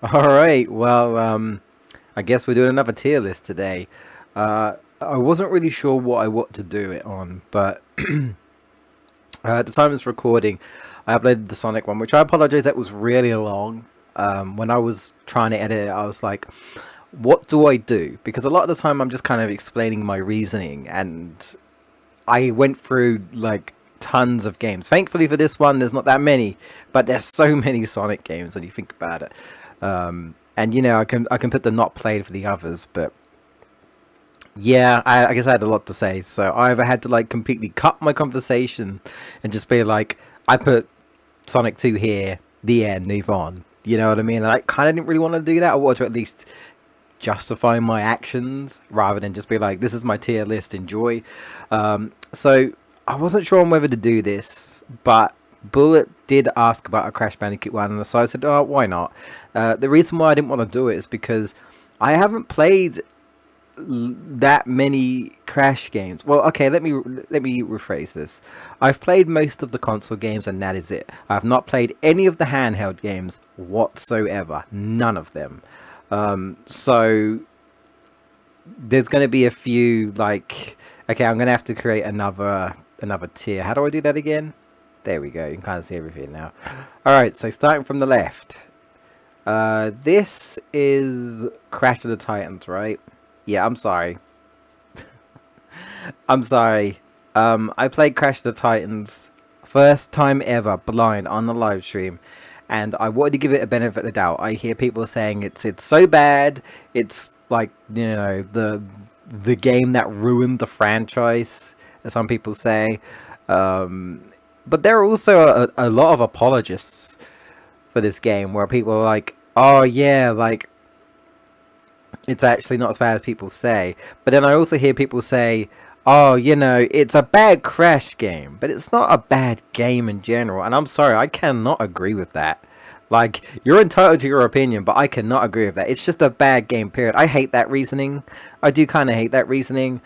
Alright, well, um, I guess we're doing another tier list today. Uh, I wasn't really sure what I want to do it on, but uh, at the time of this recording, I uploaded the Sonic one, which I apologize that was really long. Um, when I was trying to edit it, I was like, what do I do? Because a lot of the time I'm just kind of explaining my reasoning, and I went through like tons of games. Thankfully for this one, there's not that many, but there's so many Sonic games when you think about it. Um, and you know, I can I can put the not played for the others, but yeah, I, I guess I had a lot to say. So I either had to like completely cut my conversation and just be like, I put Sonic 2 here, the end, move on. You know what I mean? And I kind of didn't really want to do that. I wanted to at least justify my actions rather than just be like, this is my tier list, enjoy. Um, so I wasn't sure on whether to do this, but Bullet did ask about a Crash Bandicoot one, and so I said, oh, why not? Uh, the reason why I didn't want to do it is because I haven't played that many crash games. Well okay let me let me rephrase this. I've played most of the console games and that is it. I've not played any of the handheld games whatsoever none of them. Um, so there's going to be a few like okay i'm going to have to create another another tier. How do i do that again there we go you can kind of see everything now all right so starting from the left uh, this is crash of the titans right yeah, I'm sorry. I'm sorry. Um, I played Crash of the Titans first time ever blind on the live stream, and I wanted to give it a benefit of the doubt. I hear people saying it's it's so bad. It's like you know the the game that ruined the franchise, as some people say. Um, but there are also a, a lot of apologists for this game where people are like, "Oh yeah, like it's actually not as bad as people say. But then I also hear people say, oh, you know, it's a bad Crash game, but it's not a bad game in general. And I'm sorry, I cannot agree with that. Like, you're entitled to your opinion, but I cannot agree with that. It's just a bad game, period. I hate that reasoning. I do kind of hate that reasoning.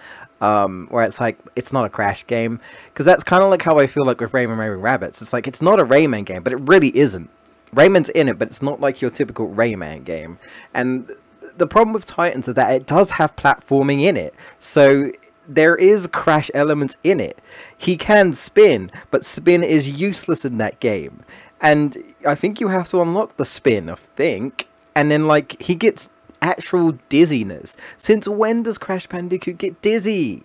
Um, where it's like, it's not a Crash game. Because that's kind of like how I feel like with Rayman Raving Rabbids. It's like, it's not a Rayman game, but it really isn't. Rayman's in it, but it's not like your typical Rayman game. And the problem with Titans is that it does have platforming in it. So there is crash elements in it. He can spin, but spin is useless in that game. And I think you have to unlock the spin, I think. And then like he gets actual dizziness. Since when does Crash Bandicoot get dizzy?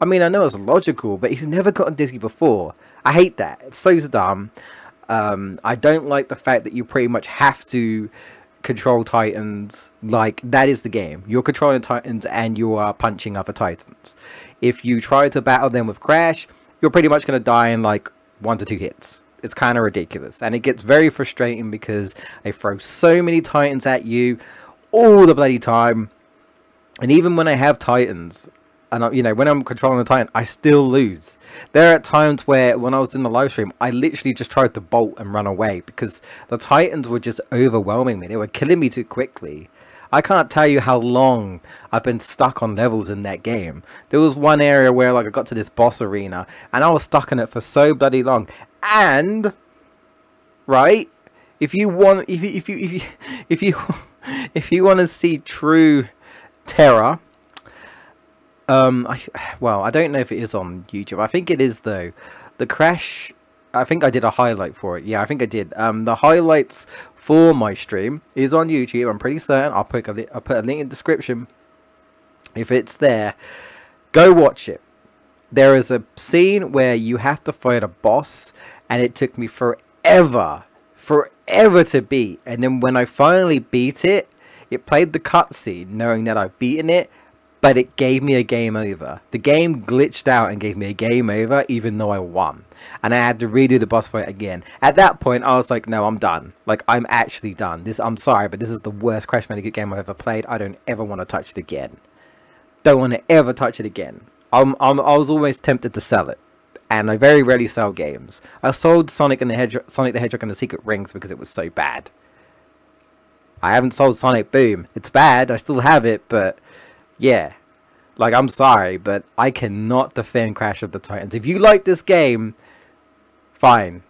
I mean, I know it's logical, but he's never gotten dizzy before. I hate that. It's so dumb. Um, I don't like the fact that you pretty much have to control titans like that is the game you're controlling titans and you are punching other titans if you try to battle them with crash you're pretty much going to die in like one to two hits it's kind of ridiculous and it gets very frustrating because they throw so many titans at you all the bloody time and even when i have titans and I, you know when I'm controlling the Titan, I still lose. There are times where when I was in the live stream, I literally just tried to bolt and run away because the Titans were just overwhelming me. They were killing me too quickly. I can't tell you how long I've been stuck on levels in that game. There was one area where like I got to this boss arena and I was stuck in it for so bloody long. And right, if you want, if you if you if you if you, if you want to see true terror um, I, well, I don't know if it is on YouTube. I think it is though. The crash. I think I did a highlight for it. Yeah, I think I did. Um, the highlights for my stream is on YouTube. I'm pretty certain. I'll put a I'll put a link in the description. If it's there, go watch it. There is a scene where you have to fight a boss, and it took me forever, forever to beat. And then when I finally beat it, it played the cutscene, knowing that I've beaten it, but it gave me a game over. The game glitched out and gave me a game over even though I won. And I had to redo the boss fight again. At that point, I was like, no, I'm done. Like, I'm actually done. This, I'm sorry, but this is the worst Crash Bandicoot game I've ever played. I don't ever want to touch it again. Don't want to ever touch it again. I'm, I'm, I was always tempted to sell it. And I very rarely sell games. I sold Sonic and the Hedgehog, Sonic the Hedgehog and the Secret Rings because it was so bad. I haven't sold Sonic Boom. It's bad. I still have it, but yeah. Like, I'm sorry, but I cannot defend Crash of the Titans. If you like this game, fine.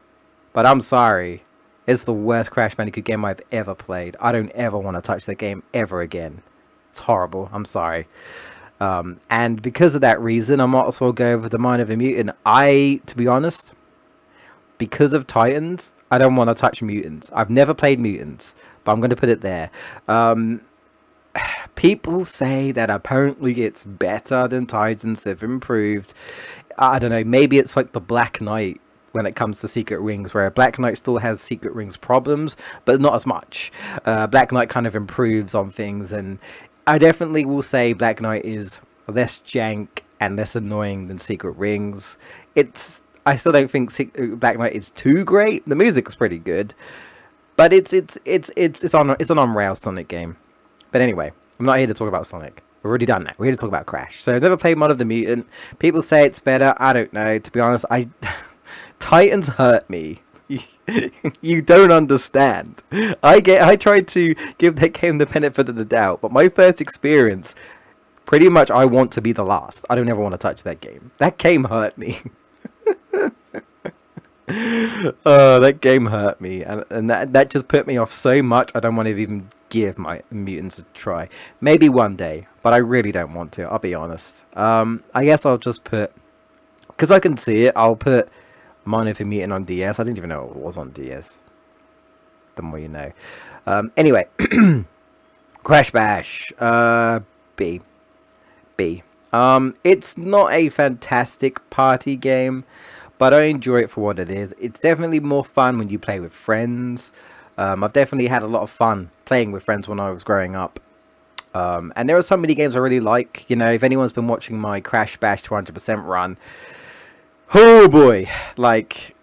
But I'm sorry. It's the worst Crash Bandicoot game I've ever played. I don't ever want to touch that game ever again. It's horrible. I'm sorry. Um, and because of that reason, I might as well go over the Mind over Mutant. I, to be honest, because of Titans, I don't want to touch Mutants. I've never played Mutants, but I'm going to put it there. Um, people say that apparently it's better than Titans. They've improved. I don't know. Maybe it's like the Black Knight when it comes to Secret Rings, where Black Knight still has Secret Rings problems, but not as much. Uh, Black Knight kind of improves on things, and I definitely will say Black Knight is less jank and less annoying than Secret Rings. It's I still don't think uh, Black Knight is too great. The music's pretty good, but it's it's it's it's it's on it's an on rail Sonic game. But anyway, I'm not here to talk about Sonic. We've already done that. We're here to talk about Crash. So I've never played Mod of the Mutant. People say it's better. I don't know. To be honest, I Titans hurt me. you don't understand. I get. I tried to give that game the benefit of the doubt, but my first experience, pretty much, I want to be the last. I don't ever want to touch that game. That game hurt me. oh, that game hurt me, and and that that just put me off so much. I don't want to even give my mutants a try. Maybe one day, but I really don't want to. I'll be honest. Um, I guess I'll just put because I can see it. I'll put Mind if of a Mutant on DS. I didn't even know it was on DS. The more you know. Um, anyway, Crash Bash. Uh, B. B. Um, it's not a fantastic party game, but I enjoy it for what it is. It's definitely more fun when you play with friends. Um, I've definitely had a lot of fun playing with friends when I was growing up. Um, and there are so many games I really like. You know, if anyone's been watching my Crash Bash 200% run, oh boy, like,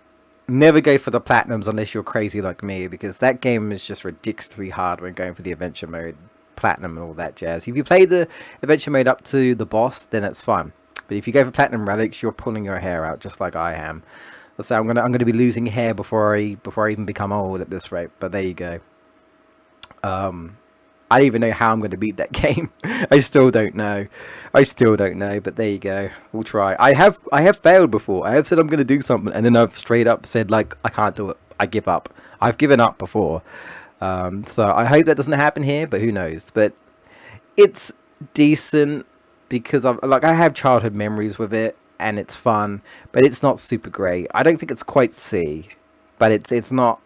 never go for the platinums unless you're crazy like me, because that game is just ridiculously hard when going for the adventure mode, platinum and all that jazz. If you play the adventure mode up to the boss, then it's fine But if you go for platinum relics, you're pulling your hair out just like I am. So I'm gonna I'm gonna be losing hair before I before I even become old at this rate. But there you go. Um, I don't even know how I'm going to beat that game. I still don't know. I still don't know. But there you go. We'll try. I have I have failed before. I have said I'm going to do something, and then I've straight up said like I can't do it. I give up. I've given up before. Um, so I hope that doesn't happen here. But who knows? But it's decent because I've like I have childhood memories with it and it's fun, but it's not super great. I don't think it's quite C, but it's it's not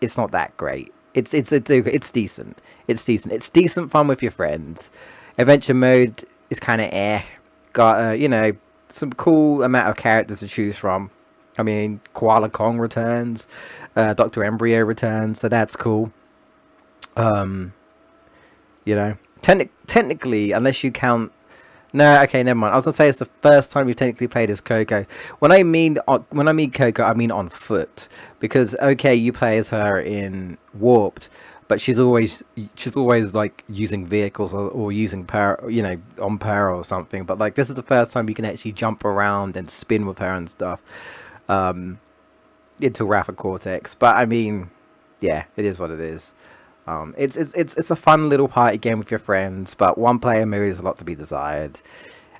it's not that great. It's it's it's it's decent. It's decent. It's decent fun with your friends. Adventure mode is kind of eh. Got uh, you know some cool amount of characters to choose from. I mean, Koala Kong returns, uh, Doctor N. Brio returns, so that's cool. Um, you know, techni- technically, unless you count no, okay, never mind. I was gonna say it's the first time you've technically played as Coco. When I mean on, when I mean Coco, I mean on foot because okay, you play as her in Warped, but she's always she's always like using vehicles or, or using power, you know, on power or something. But like this is the first time you can actually jump around and spin with her and stuff. Um, into of Cortex, but I mean, yeah, it is what it is. Um, it's, it's it's it's a fun little party game with your friends, but one player mode is a lot to be desired,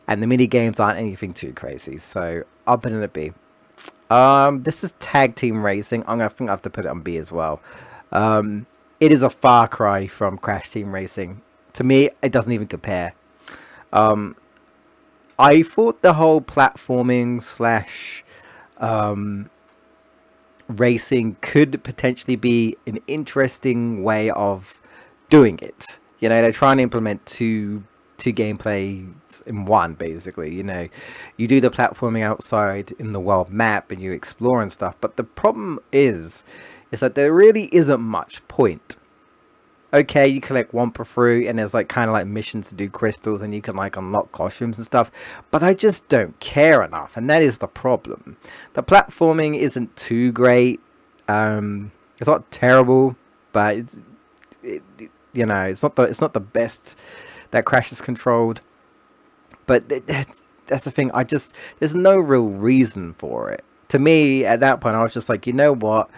and the mini games aren't anything too crazy. So I'll put it at B. Um, this is tag team racing. I'm gonna think I have to put it on B as well. Um, it is a far cry from Crash Team Racing. To me, it doesn't even compare. Um, I thought the whole platforming slash um, racing could potentially be an interesting way of doing it. You know, they're trying to implement two two gameplays in one basically you know you do the platforming outside in the world map and you explore and stuff but the problem is is that there really isn't much point okay you collect Wumpa fruit and there's like kind of like missions to do crystals and you can like unlock costumes and stuff but i just don't care enough and that is the problem the platforming isn't too great um, it's not terrible, but it's it, it, you know it's not the it's not the best that Crash is controlled. But it, that's the thing. I just there's no real reason for it. To me, at that point, I was just like, you know what?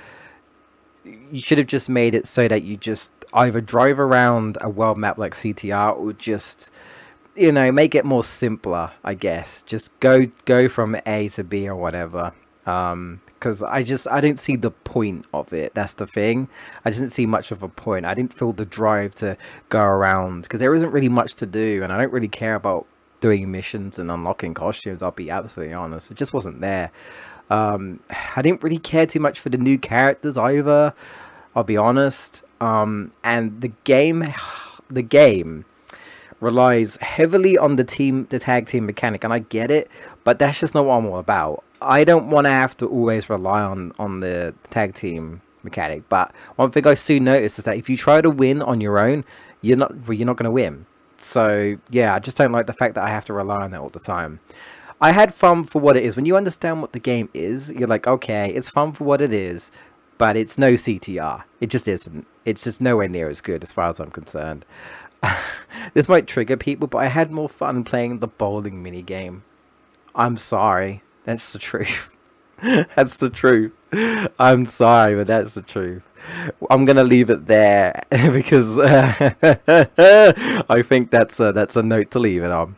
You should have just made it so that you just either drive around a world map like CTR or just you know make it more simpler. I guess just go go from A to B or whatever. Um, because I just I didn't see the point of it. That's the thing. I didn't see much of a point. I didn't feel the drive to go around because there isn't really much to do, and I don't really care about doing missions and unlocking costumes. I'll be absolutely honest. It just wasn't there. Um, I didn't really care too much for the new characters either. I'll be honest. Um, and the game, the game relies heavily on the team, the tag team mechanic, and I get it, but that's just not what I'm all about. I don't want to have to always rely on on the tag team mechanic. But one thing I soon noticed is that if you try to win on your own, you're not well, you're not going to win. So yeah, I just don't like the fact that I have to rely on that all the time. I had fun for what it is. When you understand what the game is, you're like, okay, it's fun for what it is, but it's no CTR. It just isn't. It's just nowhere near as good as far as I'm concerned. this might trigger people, but I had more fun playing the bowling mini game. I'm sorry. That's the truth. that's the truth. I'm sorry, but that's the truth. I'm gonna leave it there because uh, I think that's a, that's a note to leave it on.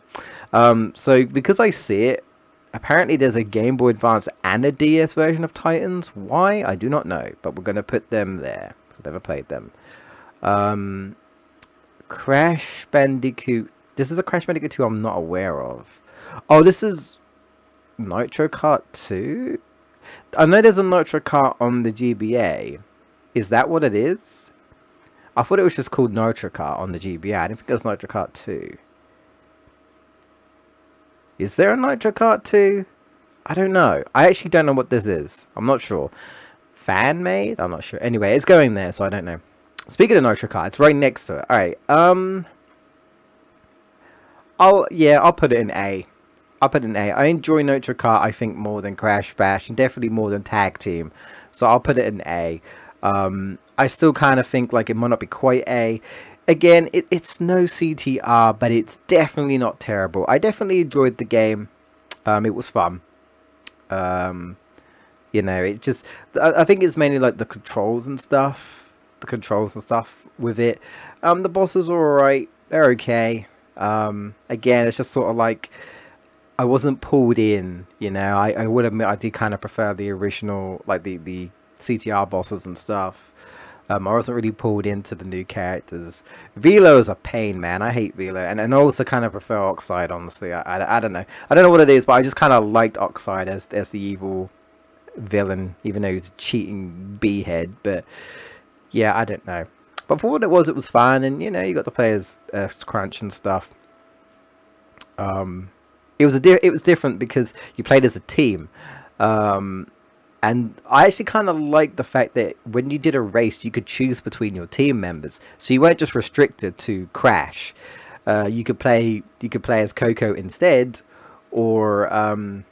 Um, so because I see it, apparently there's a Game Boy Advance and a DS version of Titans. Why I do not know, but we're gonna put them there. I've never played them. Um, Crash Bandicoot. This is a Crash Bandicoot 2 I'm not aware of. Oh, this is Nitro Kart 2? I know there's a Nitro Kart on the GBA. Is that what it is? I thought it was just called Nitro Kart on the GBA. I didn't think it was Nitro Kart 2. Is there a Nitro Kart 2? I don't know. I actually don't know what this is. I'm not sure. Fan made? I'm not sure. Anyway, it's going there, so I don't know. Speaking of Nitro Kart, it's right next to it. Alright, um... I'll, yeah, I'll put it in A. I'll put in A. I enjoy Nitro Kart, I think, more than Crash Bash, and definitely more than Tag Team. So I'll put it in A. Um, I still kind of think like it might not be quite A. Again, it, it's no CTR, but it's definitely not terrible. I definitely enjoyed the game. Um, it was fun. Um, you know, it just, I, I think it's mainly like the controls and stuff. The controls and stuff with it. Um, the bosses are alright. They're okay. Um, again, it's just sort of like, I wasn't pulled in, you know. I, I would admit I do kind of prefer the original, like the, the CTR bosses and stuff. Um, I wasn't really pulled into the new characters. Velo is a pain, man. I hate Velo. And, and I also kind of prefer Oxide, honestly. I, I, I don't know. I don't know what it is, but I just kind of liked Oxide as, as the evil villain, even though he's a cheating b-head. But, yeah, I don't know. But for what it was, it was fun. And, you know, you got the players uh, Crunch and stuff. Um, it was a it was different because you played as a team. Um, and I actually kind of like the fact that when you did a race, you could choose between your team members, so you weren't just restricted to Crash. Uh, you could play you could play as Coco instead, or um,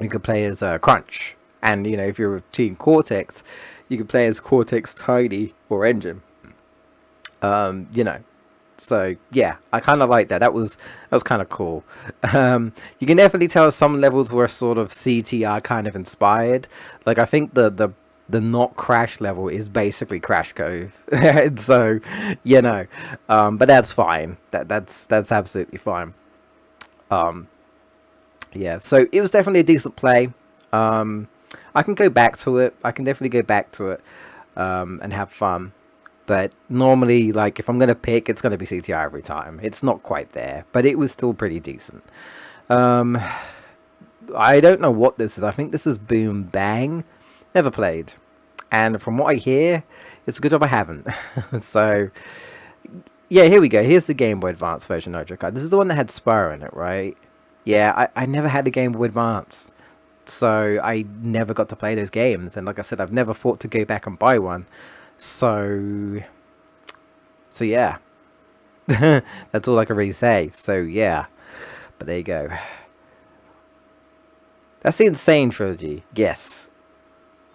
you could play as uh, Crunch. And you know, if you're with Team Cortex, you could play as Cortex, Tiny, or N. Gin. Um, you know, so yeah, I kind of like that. That was that was kind of cool. Um, you can definitely tell some levels were sort of CTR kind of inspired. Like I think the the the not crash level is basically Crash Cove. so you know, um, but that's fine. That that's that's absolutely fine. Um, yeah, so it was definitely a decent play. Um, I can go back to it. I can definitely go back to it um, and have fun. But normally, like, if I'm going to pick, it's going to be CTR every time. It's not quite there, but it was still pretty decent. Um, I don't know what this is. I think this is Boom Bang. Never played. And from what I hear, it's a good job I haven't. so, yeah, here we go. Here's the Game Boy Advance version Nitro Kart. This is the one that had Spyro in it, right? Yeah, I, I never had a Game Boy Advance. So, I never got to play those games. And like I said, I've never thought to go back and buy one. So, so yeah, that's all I can really say. So yeah, but there you go. That's the N. Sane Trilogy. Yes.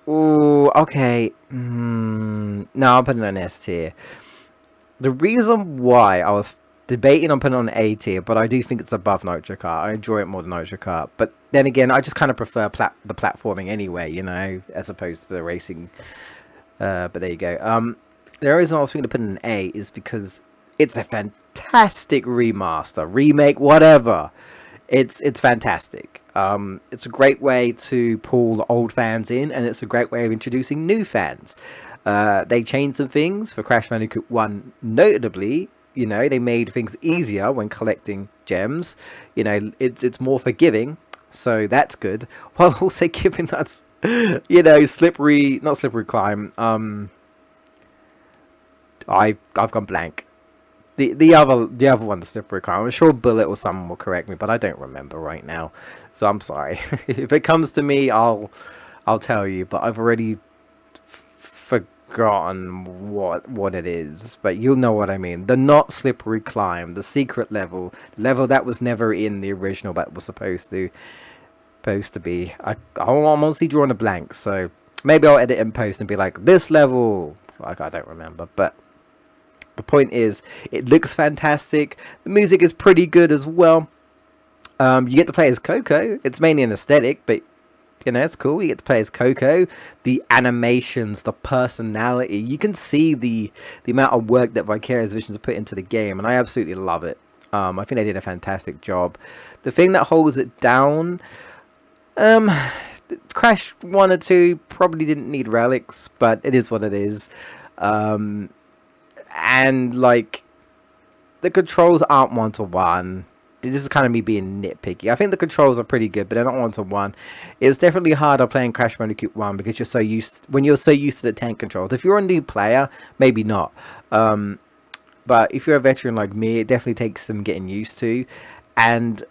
Ooh, okay. Mm, no, I'm putting it on S tier. The reason why I was debating on putting it on A tier, but I do think it's above Nitro. I enjoy it more than Nitro. But then again, I just kind of prefer plat the platforming anyway, you know, as opposed to the racing uh, but there you go. Um, the reason I was thinking to put in an A is because it's a fantastic remaster, remake, whatever. It's it's fantastic. Um, it's a great way to pull old fans in, and it's a great way of introducing new fans. Uh, they changed some things for Crash Bandicoot 1, notably. You know, they made things easier when collecting gems. You know, it's it's more forgiving, so that's good. While also giving us, you know, slippery, not slippery climb. Um, I I've gone blank. The the other the other one, the slippery climb. I'm sure Bullet or someone will correct me, but I don't remember right now. So I'm sorry. if it comes to me, I'll I'll tell you. But I've already forgotten what what it is. But you'll know what I mean. The not slippery climb, the secret level, level that was never in the original, but was supposed to supposed to be. I I'm honestly drawing a blank. So maybe I'll edit in post and be like this level. Like I don't remember, but the point is, it looks fantastic. The music is pretty good as well. Um, you get to play as Coco. It's mainly an aesthetic, but you know it's cool. You get to play as Coco. The animations, the personality. You can see the the amount of work that Vicarious Visions have put into the game, and I absolutely love it. Um, I think they did a fantastic job. The thing that holds it down, um, Crash one or two probably didn't need relics, but it is what it is. Um, and like the controls aren't one to one. This is kind of me being nitpicky. I think the controls are pretty good, but they're not one to one. It was definitely harder playing Crash Bandicoot One because you're so used when you're so used to the tank controls. If you're a new player, maybe not. Um, but if you're a veteran like me, it definitely takes some getting used to. And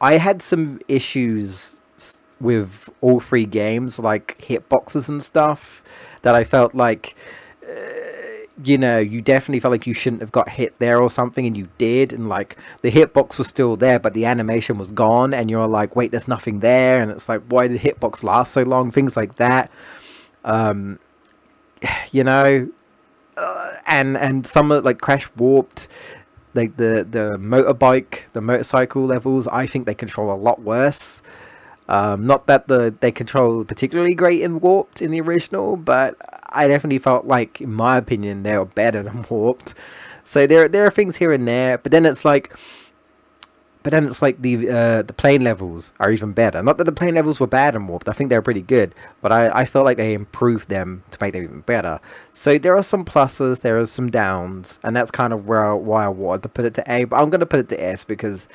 I had some issues with all three games, like hitboxes and stuff, that I felt like you know, you definitely felt like you shouldn't have got hit there or something, and you did, and like the hitbox was still there, but the animation was gone, and you're like, wait, there's nothing there, and it's like, why did the hitbox last so long? Things like that. Um, you know, uh, and and some of like Crash Warped, like the the motorbike, the motorcycle levels, I think they control a lot worse. Um, not that the they control particularly great in Warped in the original, but I definitely felt like, in my opinion, they were better than Warped. So there there are things here and there, but then it's like, but then it's like the uh, the plane levels are even better. Not that the plane levels were bad in Warped. I think they're pretty good, but I I felt like they improved them to make them even better. So there are some pluses, there are some downs, and that's kind of where why I wanted to put it to A. But I'm gonna put it to S because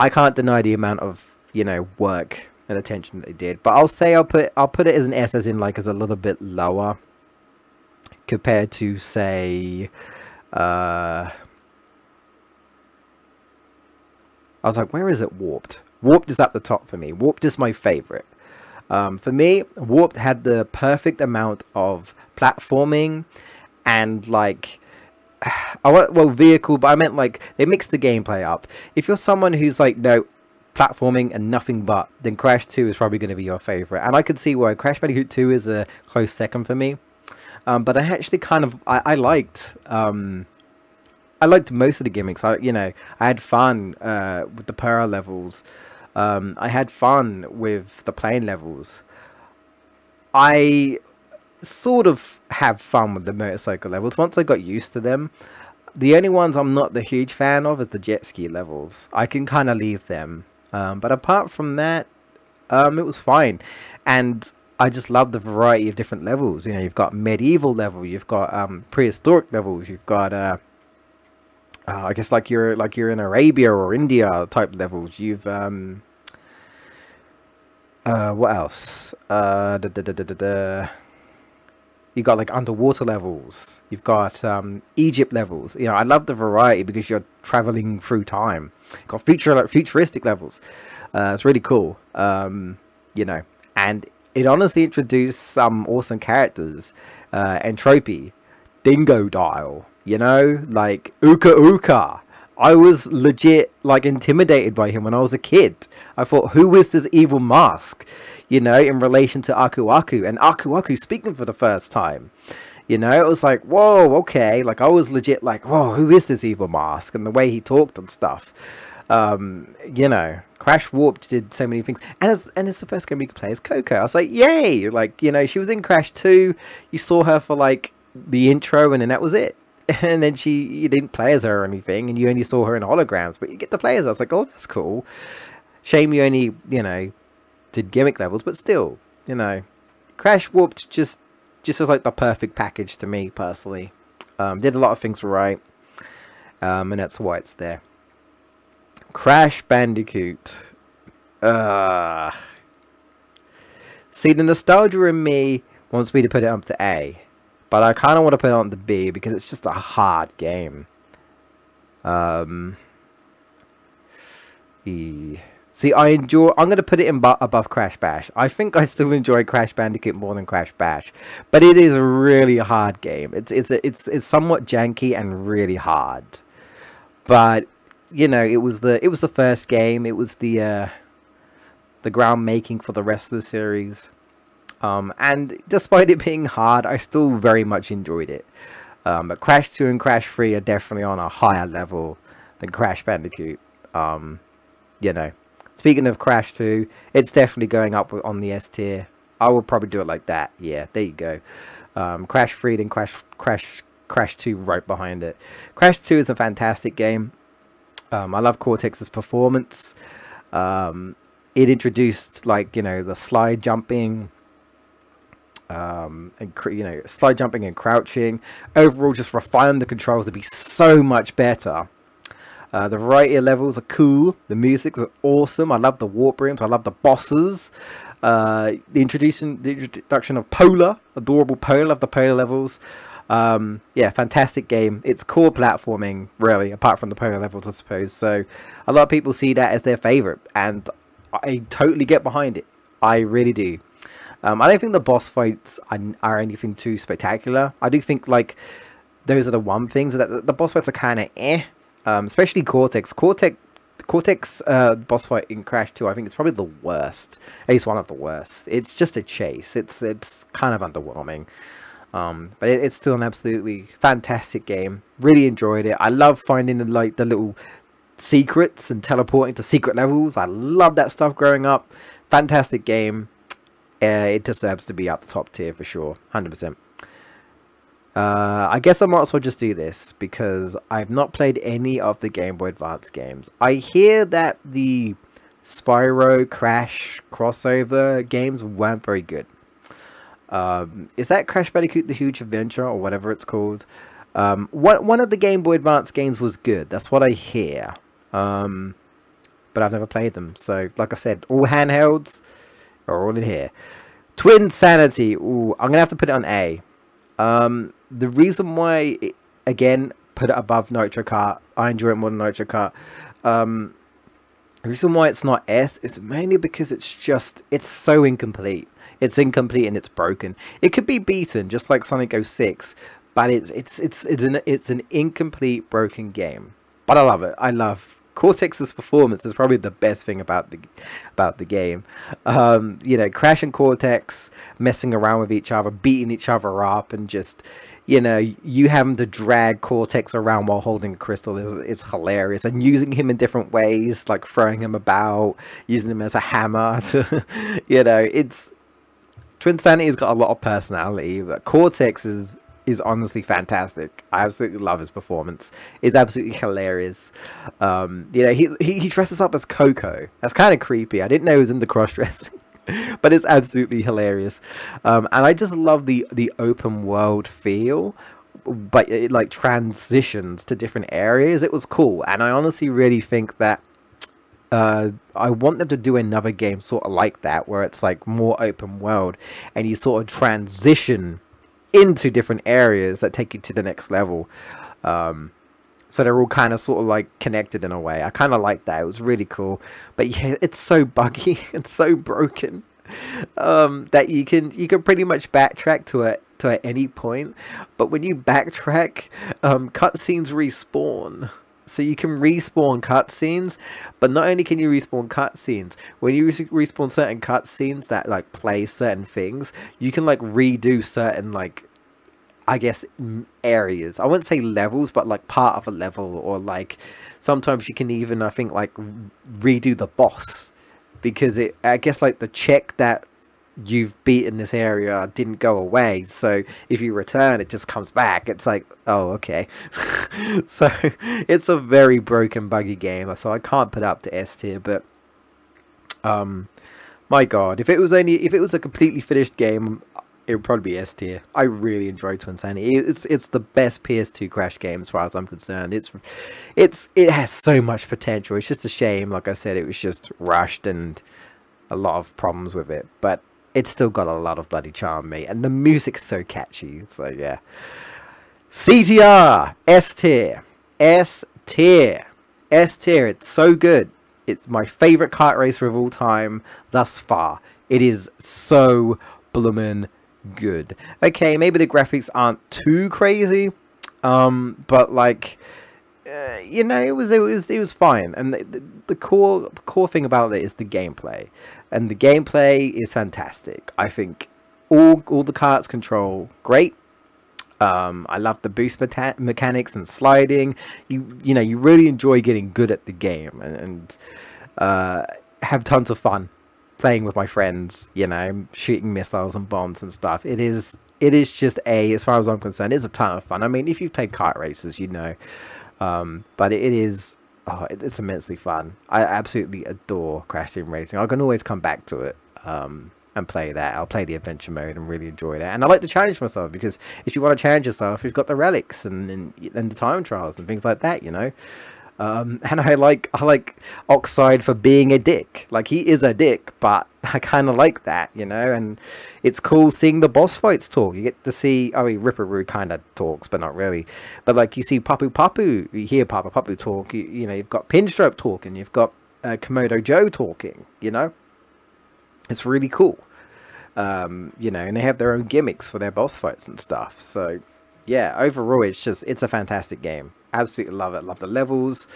I can't deny the amount of you know, work and attention that they did. But I'll say I'll put I'll put it as an S as in like as a little bit lower compared to say uh I was like, where is it warped? Warped is at the top for me. Warped is my favorite. Um, for me, Warped had the perfect amount of platforming and like I want well vehicle, but I meant like they mixed the gameplay up. If you're someone who's like, no, platforming and nothing but, then Crash 2 is probably going to be your favorite. And I could see why Crash Bandicoot 2 is a close second for me. Um, but I actually kind of I, I liked um, I liked most of the gimmicks. I you know I had fun uh, with the Pura levels. Um, I had fun with the plane levels. I sort of have fun with the motorcycle levels once I got used to them. The only ones I'm not the huge fan of is the jet ski levels. I can kind of leave them um, but apart from that, um, it was fine. And I just love the variety of different levels. You know, you've got medieval level, you've got um, prehistoric levels, you've got uh, uh, I guess like you're like you're in Arabia or India type levels. You've um, uh, what else? Uh, da, da, da. You've got like underwater levels. You've got um, Egypt levels. You know, I love the variety because you're traveling through time. You've got future like futuristic levels. Uh, it's really cool. Um, you know, and it honestly introduced some awesome characters. Uh, Dingo Dingodile. You know, like Uka Uka. I was legit like intimidated by him when I was a kid. I thought, who is this evil mask? You know, in relation to Aku Aku and Aku Aku speaking for the first time. You know, it was like, whoa, okay. Like I was legit like, whoa, who is this evil mask? And the way he talked and stuff. Um, you know, Crash Warped did so many things, and it's and it's the first game you could play as Coco. I was like, yay! Like you know, she was in Crash Two. You saw her for like the intro, and then that was it and then she you didn't play as her or anything, and you only saw her in holograms, but you get to play as her. I was like, oh, that's cool. Shame you only, you know, did gimmick levels, but still, you know, Crash Warped just just as like the perfect package to me personally. Um, did a lot of things right, um, and that's why it's there. Crash Bandicoot. Uh, see, the nostalgia in me wants me to put it up to A, but I kind of want to put it on to B because it's just a hard game. Um, e. See, I enjoy. I'm going to put it in above Crash Bash. I think I still enjoy Crash Bandicoot more than Crash Bash, but it is a really hard game. It's it's it's it's somewhat janky and really hard, but you know, it was the it was the first game. It was the uh, the ground making for the rest of the series. Um, and despite it being hard, I still very much enjoyed it. Um, but Crash 2 and Crash 3 are definitely on a higher level than Crash Bandicoot. Um, you know, speaking of Crash 2, it's definitely going up on the S tier. I will probably do it like that. Yeah, there you go. Um, Crash 3 and Crash Crash Crash 2 right behind it. Crash 2 is a fantastic game. Um, I love Cortex's performance. Um, it introduced like you know the slide jumping, um, and you know slide jumping and crouching. Overall, just refined the controls to be so much better. Uh, the variety of levels are cool. The music is awesome. I love the warp rooms. I love the bosses. Uh, the introduction, the introduction of Polar, adorable Polar of the Polar levels. Um, yeah, fantastic game. It's core platforming, really, apart from the polar levels, I suppose. So a lot of people see that as their favorite, and I totally get behind it. I really do. Um, I don't think the boss fights are, are, anything too spectacular. I do think like those are the one things that the boss fights are kind of eh, um, especially Cortex. Cortex Cortex uh, boss fight in Crash 2, I think it's probably the worst. At least one of the worst. It's just a chase. It's it's kind of underwhelming. Um, but it, it's still an absolutely fantastic game. Really enjoyed it. I love finding the, like the little secrets and teleporting to secret levels. I love that stuff growing up. Fantastic game. Uh, it deserves to be up the top tier for sure. 100%. Uh, I guess I might as well just do this because I've not played any of the Game Boy Advance games. I hear that the Spyro Crash crossover games weren't very good. Um, is that Crash Bandicoot The Huge Adventure or whatever it's called? Um, one, one of the Game Boy Advance games was good. That's what I hear. Um, but I've never played them. So, like I said, all handhelds are all in here. Twinsanity. Ooh, I'm going to have to put it on A. Um, the reason why, again, put it above Nitro Kart, I enjoy it more than Nitro Kart. Um, the reason why it's not S is mainly because it's just, it's so incomplete. It's incomplete and it's broken. It could be beaten just like Sonic 06, but it's it's it's it's an it's an incomplete broken game. But I love it. I love Cortex's performance is probably the best thing about the about the game. Um, you know, Crash and Cortex messing around with each other, beating each other up, and just you know, you having to drag Cortex around while holding a crystal is is hilarious, and using him in different ways, like throwing him about, using him as a hammer. To, you know, it's Twinsanity's got a lot of personality, but Cortex is is honestly fantastic. I absolutely love his performance. It's absolutely hilarious. Um, you know, he, he, he dresses up as Coco. That's kind of creepy. I didn't know he was into cross dressing. but it's absolutely hilarious. Um, and I just love the the open world feel but it like transitions to different areas. It was cool, and I honestly really think that uh, I want them to do another game sort of like that, where it's like more open world, and you sort of transition into different areas that take you to the next level. Um, so they're all kind of sort of like connected in a way. I kind of like that. It was really cool, but yeah, it's so buggy. It's so broken um, that you can you can pretty much backtrack to it to at any point. But when you backtrack, um, cutscenes respawn. So you can respawn cutscenes, but not only can you respawn cutscenes, when you respawn certain cutscenes that like play certain things, you can like redo certain like I guess areas. I wouldn't say levels, but like part of a level, or like sometimes you can even I think like redo the boss because it I guess like the check that you've beaten this area didn't go away. So if you return, it just comes back. It's like, oh, okay. so it's a very broken, buggy game. So I can't put up to S tier, but Um, my God, if it was only if it was a completely finished game, it would probably be S tier. I really enjoy Twinsanity. It's it's the best PS2 Crash game as far as I'm concerned. It's it's it has so much potential. It's just a shame, like I said, it was just rushed and a lot of problems with it. But it's still got a lot of bloody charm, mate. And the music's so catchy. So yeah. CTR S tier. S tier. S tier. It's so good. It's my favorite kart racer of all time thus far. It is so bloomin' good. Okay, maybe the graphics aren't too crazy, um, but like, uh, you know, it was it was it was fine. And the, the, core the core thing about it is the gameplay, and the gameplay is fantastic. I think all all the karts control great. Um, I love the boost meta- mechanics and sliding. You you know you really enjoy getting good at the game and, and uh, have tons of fun playing with my friends. You know, shooting missiles and bombs and stuff. It is it is just a as far as I'm concerned, it's a ton of fun. I mean, if you've played kart races, you know, um, but it is oh, it's immensely fun. I absolutely adore Crash Team Racing. I can always come back to it. Um, and play that. I'll play the adventure mode and really enjoy that. And I like to challenge myself because if you want to challenge yourself, you've got the relics and, and, and the time trials and things like that, you know. Um, and I like I like Oxide for being a dick. Like he is a dick, but I kind of like that, you know. And it's cool seeing the boss fights talk. You get to see. I mean, Ripper Roo kind of talks, but not really. But like you see Papu Papu, you hear Papu Papu talk. You, you know, you've got Pinstripe talking. You've got uh, Komodo Joe talking. You know, it's really cool. Um, you know, and they have their own gimmicks for their boss fights and stuff. So, yeah, overall, it's just it's a fantastic game. Absolutely love it. Love the levels,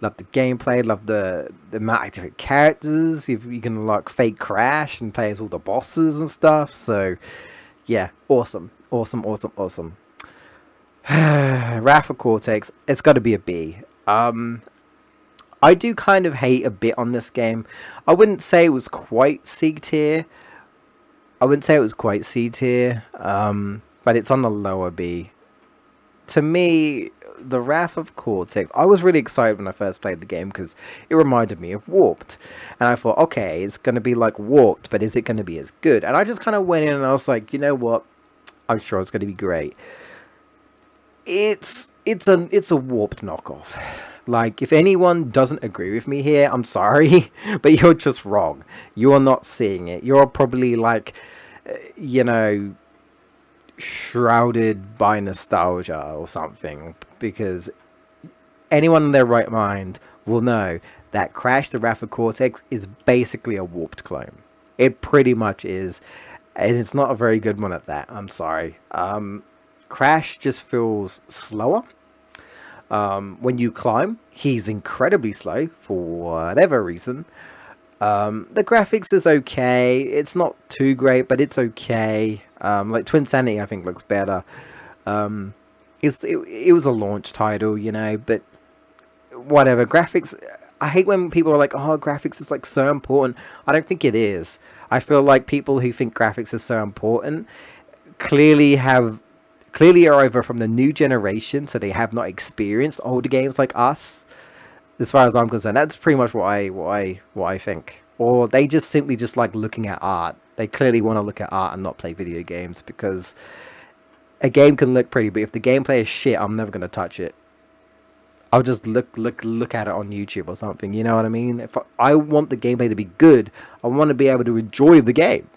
love the gameplay, love the the amount of different characters. If you can like fake crash and play as all the bosses and stuff. So, yeah, awesome, awesome, awesome, awesome. Of Cortex, it's got to be a B. Um, I do kind of hate a bit on this game. I wouldn't say it was quite C tier. I wouldn't say it was quite C tier, um, but it's on the lower B. To me, the Wrath of Cortex, I was really excited when I first played the game because it reminded me of Warped. And I thought, okay, it's going to be like Warped, but is it going to be as good? And I just kind of went in and I was like, you know what? I'm sure it's going to be great. It's it's a it's a Warped knockoff. Like, if anyone doesn't agree with me here, I'm sorry, but you're just wrong. You're not seeing it. You're probably like, uh, you know, shrouded by nostalgia or something. Because anyone in their right mind will know that Crash the of Cortex is basically a warped clone. It pretty much is. And it's not a very good one at that. I'm sorry. Um, Crash just feels slower um, when you climb, he's incredibly slow for whatever reason. Um, the graphics is okay. It's not too great, but it's okay. Um, like Twinsanity, I think looks better. Um, it's it, it was a launch title, you know, but whatever. Graphics. I hate when people are like, "Oh, graphics is like so important." I don't think it is. I feel like people who think graphics is so important clearly have clearly are over from the new generation, so they have not experienced older games like us. As far as I'm concerned, that's pretty much what I what I what I think. Or they just simply just like looking at art. They clearly want to look at art and not play video games because a game can look pretty, but if the gameplay is shit, I'm never gonna touch it. I'll just look look look at it on YouTube or something. You know what I mean? If I, I want the gameplay to be good, I want to be able to enjoy the game.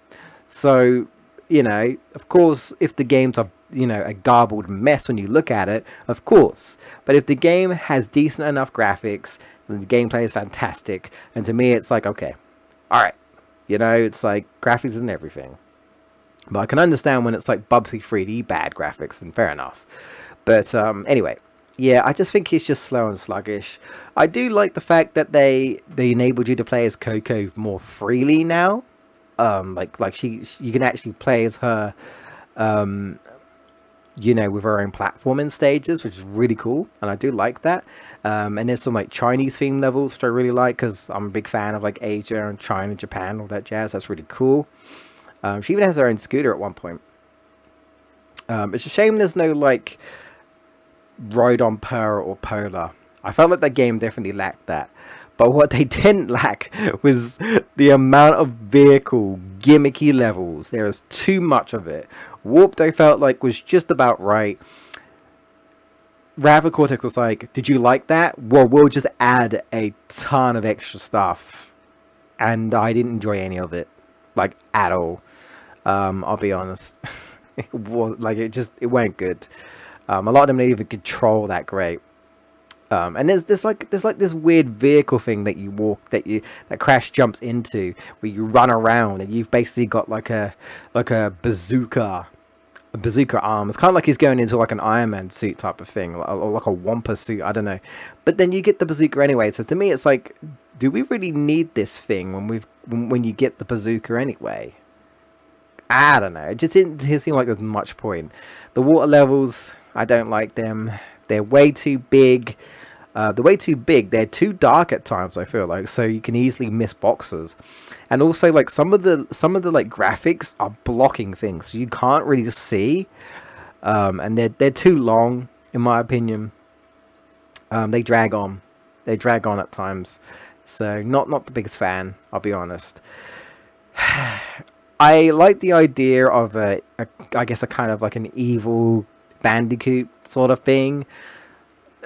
So you know, of course, if the games are you know a garbled mess when you look at it, of course. But if the game has decent enough graphics and the gameplay is fantastic, and to me it's like okay, all right, you know, it's like graphics isn't everything. But I can understand when it's like Bubsy 3D bad graphics, and fair enough. But um, anyway, yeah, I just think he's just slow and sluggish. I do like the fact that they they enabled you to play as Coco more freely now. Um, like like she, she you can actually play as her um, you know, with her own platforming stages, which is really cool, and I do like that. Um, and there's some like Chinese theme levels, which I really like because I'm a big fan of like Asia and China, Japan, all that jazz. That's really cool. Um, she even has her own scooter at one point. Um, it's a shame there's no like ride on Pura or Polar. I felt like that game definitely lacked that. But what they didn't lack was the amount of vehicle gimmicky levels. There was too much of it. Warped I felt like was just about right. Wrath Cortex was like, did you like that? Well, we'll just add a ton of extra stuff. And I didn't enjoy any of it. Like, at all. Um, I'll be honest. it was, like, it just, it went good. Um, a lot of them didn't even control that great. Um, and there's there's like there's like this weird vehicle thing that you walk that you that Crash jumps into where you run around and you've basically got like a like a bazooka a bazooka arm. It's kind of like he's going into like an Iron Man suit type of thing, or, like a Wampa suit. I don't know, but then you get the bazooka anyway. So to me, it's like, do we really need this thing when we've when you get the bazooka anyway? I don't know. It just didn't seem like there's much point. The water levels, I don't like them. They're way too big. Uh, they're way too big. They're too dark at times. I feel like so you can easily miss boxes, and also like some of the some of the like graphics are blocking things, so you can't really see. Um, and they're they're too long, in my opinion. Um, they drag on, they drag on at times. So not not the biggest fan. I'll be honest. I like the idea of a, a, I guess a kind of like an evil bandicoot sort of thing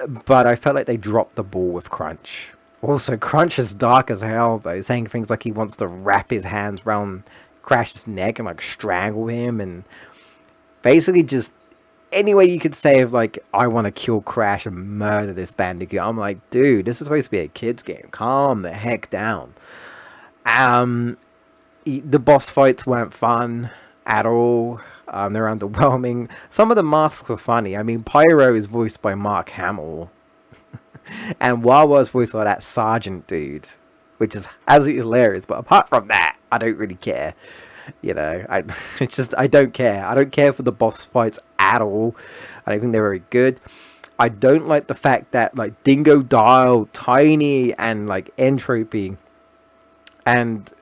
but I felt like they dropped the ball with Crunch. Also, Crunch is dark as hell, though, saying things like he wants to wrap his hands around Crash's neck and, like, strangle him, and basically just any way you could say of, like, I want to kill Crash and murder this Bandicoot. I'm like, dude, this is supposed to be a kid's game. Calm the heck down. Um, the boss fights weren't fun at all. Um, they're underwhelming. Some of the masks are funny. I mean, Pyro is voiced by Mark Hamill. and Wawa is voiced by that Sergeant dude. Which is absolutely hilarious. But apart from that, I don't really care. You know, I it's just I don't care. I don't care for the boss fights at all. I don't think they're very good. I don't like the fact that like Dingodile, Tiny, and like N. Tropy, and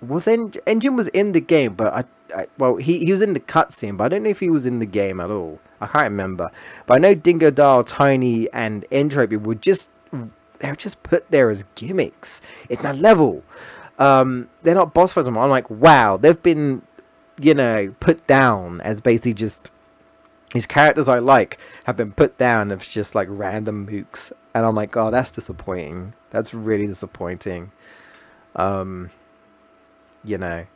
was en- N. Gin was in the game, but I I, well, he, he was in the cutscene, but I don't know if he was in the game at all. I can't remember. But I know Dingo Dingodile, Tiny, and N. Tropy were just they were just put there as gimmicks in that level. Um, they're not boss fights. I'm like, wow, they've been, you know, put down as basically just these characters I like have been put down as just like random mooks, and I'm like, oh, that's disappointing. That's really disappointing. Um, you know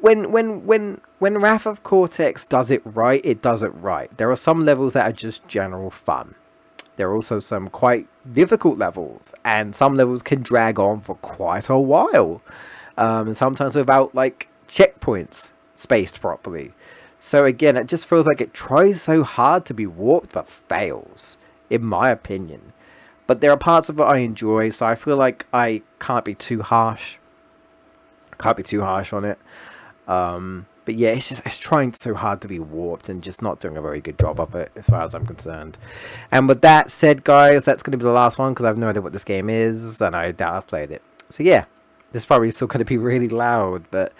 when when when when Wrath of Cortex does it right, it does it right. There are some levels that are just general fun. There are also some quite difficult levels, and some levels can drag on for quite a while, um, and sometimes without like checkpoints spaced properly. So again, it just feels like it tries so hard to be warped, but fails, in my opinion. But there are parts of it I enjoy, so I feel like I can't be too harsh. Can't be too harsh on it. Um, but yeah, it's just it's trying so hard to be warped and just not doing a very good job of it, as far as I'm concerned. And with that said, guys, that's going to be the last one because I have no idea what this game is, and I doubt I've played it. So yeah, this is probably still going to be really loud, but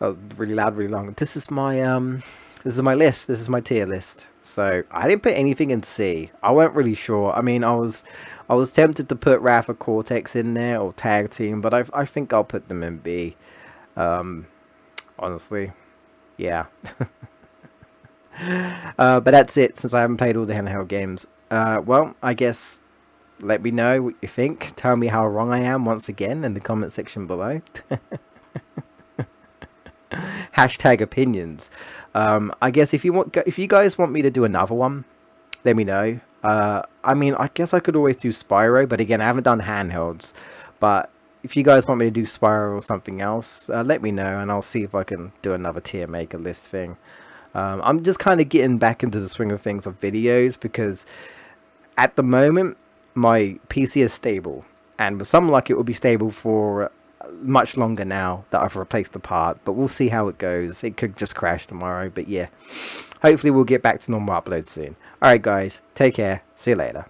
oh, really loud, really long. This is my um, this is my list. This is my tier list. So I didn't put anything in C. I wasn't really sure. I mean, I was I was tempted to put of Cortex in there or Tag Team, but I I think I'll put them in B. Um, honestly. Yeah. uh, but that's it, since I haven't played all the handheld games. Uh, well, I guess let me know what you think. Tell me how wrong I am once again in the comment section below. Hashtag opinions. Um, I guess if you want, if you guys want me to do another one, let me know. Uh, I mean, I guess I could always do Spyro, but again, I haven't done handhelds. But if you guys want me to do Spyro or something else, uh, let me know and I'll see if I can do another tier maker list thing. Um, I'm just kind of getting back into the swing of things of videos because at the moment my PC is stable and with some luck it will be stable for much longer now that I've replaced the part but we'll see how it goes. It could just crash tomorrow but yeah. Hopefully we'll get back to normal upload soon. Alright guys. Take care. See you later